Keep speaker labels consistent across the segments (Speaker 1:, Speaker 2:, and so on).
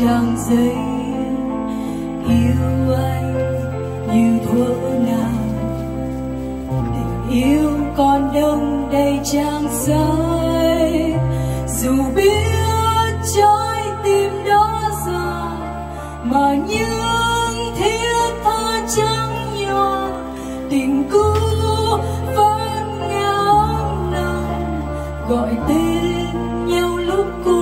Speaker 1: trang giấy. Yêu anh như thuở nào. Tình yêu còn đông đầy trang giấy. Dù biết trái tim đó già, mà những thiết tha trắng nhỏ tình cũ vẫn ngáo nồng gọi tên nhau lúc cô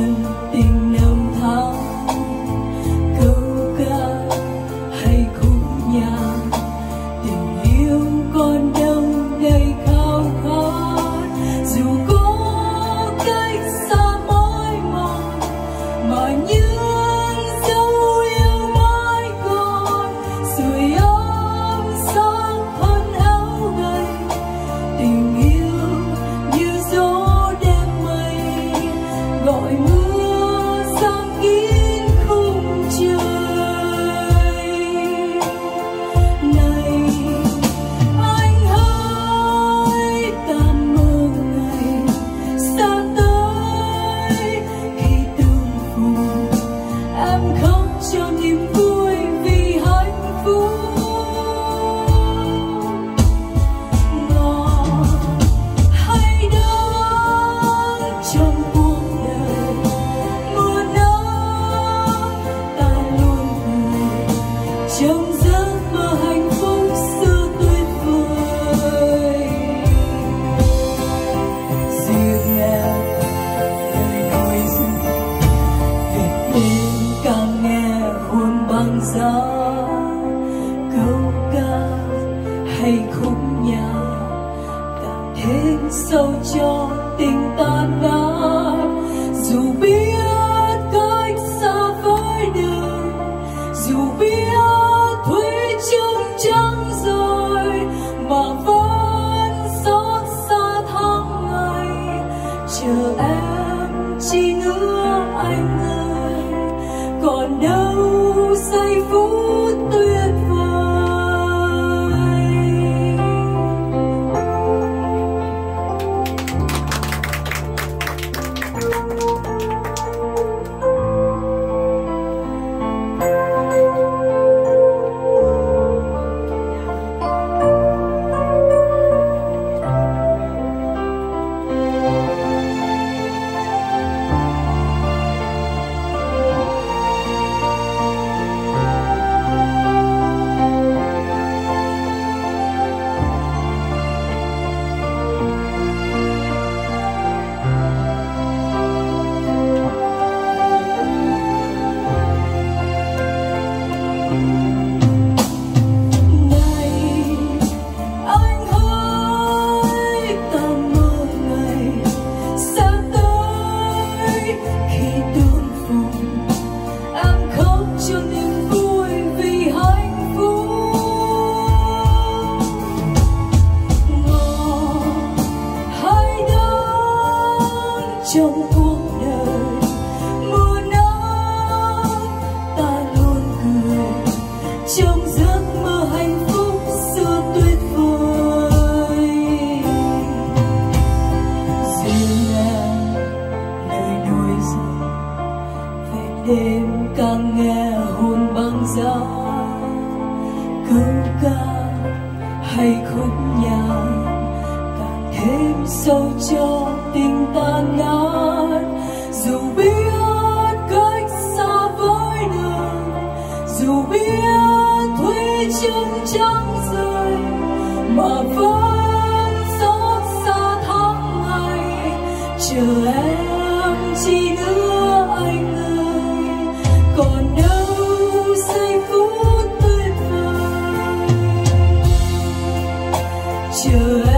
Speaker 1: trong giấc mơ hạnh phúc xưa tuyệt vời riêng em lời nói rằng Việt đêm càng nghe buồn băng gió câu ca hay khúc nhạc càng thêm sâu cho tình ta nát. Dù biết trong cuộc đời. Mùa nắng, ta luôn cười. Trong giấc mơ hạnh phúc xưa tuyệt vời. Riêng em, lời nuôi rằng, về đêm càng nghe hồn băng giá câu ca hay khúc nhạc thêm sâu cho tình ta ngát dù biết cách xa với đường, dù biết thủy chân trắng rơi, mà vẫn xót xa tháng ngày. Chờ em chỉ nữa anh ơi còn đâu chờ